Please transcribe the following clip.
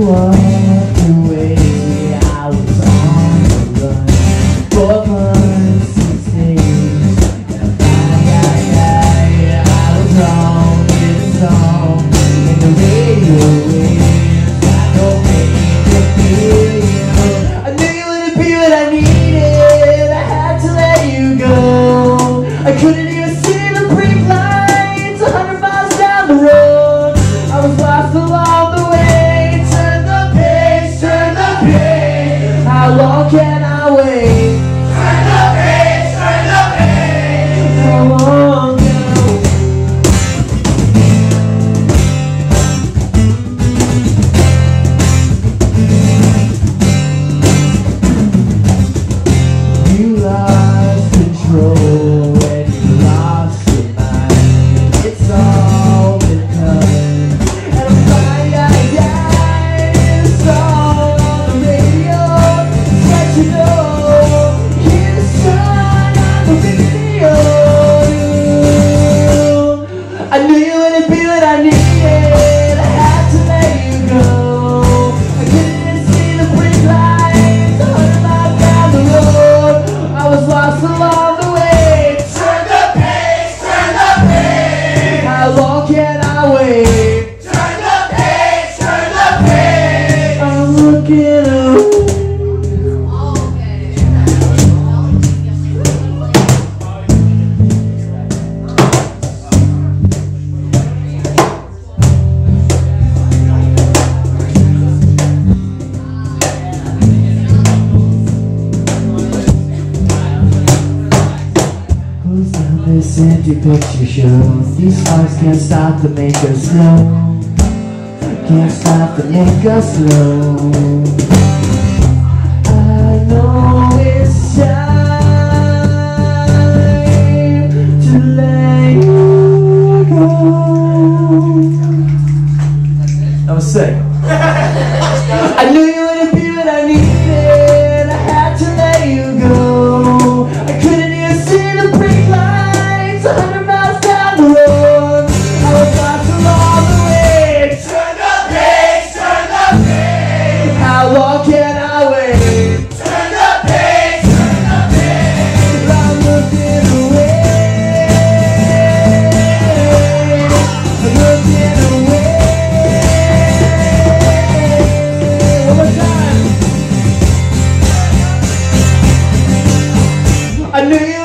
voar. can I? empty picture show. These stars can't stop to make us slow Can't stop to make us slow I knew you would be what I need. I knew you